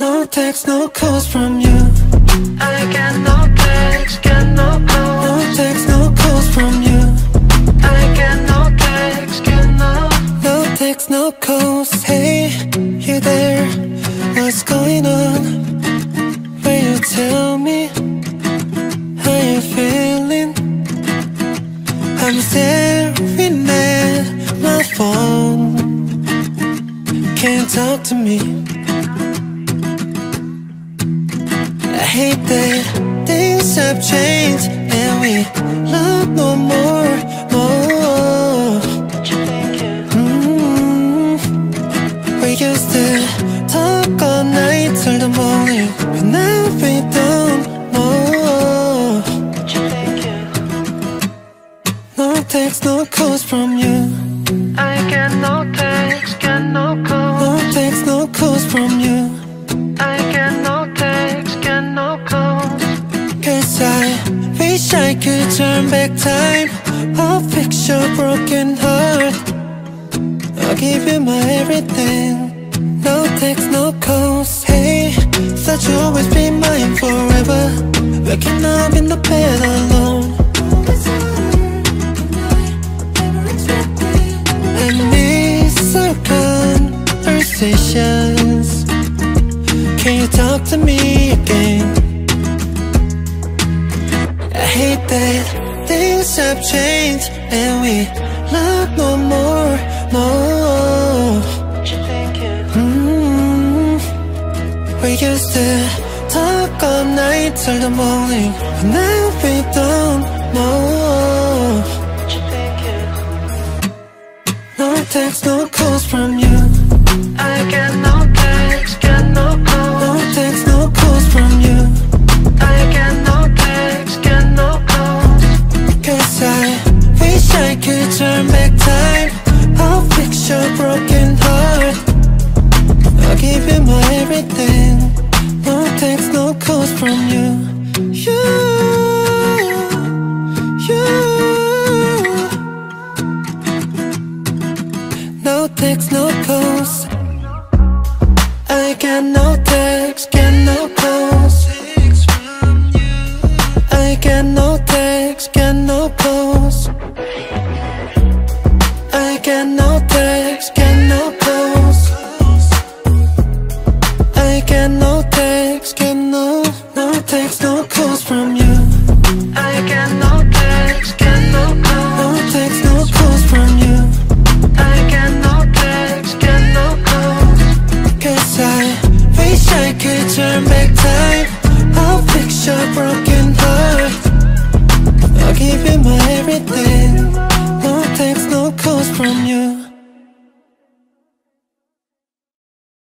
No text, no calls from you. I get no text, get no calls No text, no calls from you. I get no text, get no. No text, no calls. Hey, you there? What's going on? Will you tell me how you feeling? I'm staring at my phone. Can't talk to me. Hate that things have changed and we love no more, more. What you thinking? Mm, we used to talk all night till the morning, but now we don't more. What you thinking? No text, no calls from you. I get no text, get no calls. No text, no calls from you. Could turn back time. I'll fix your broken heart. I'll give you my everything. No text, no calls. Hey, thought you always be mine forever. Waking up in the bed alone. I miss our conversations. Can you talk to me again? That things have changed and we love no more, no. What you thinking? Mm, we used to talk all night till the morning, but now we don't know. What you thinking? No text, no calls from you. I could turn back time. I'll fix your broken heart. I'll give you my everything. No text, no calls from you. You, you. No text, no calls. I got no text, get no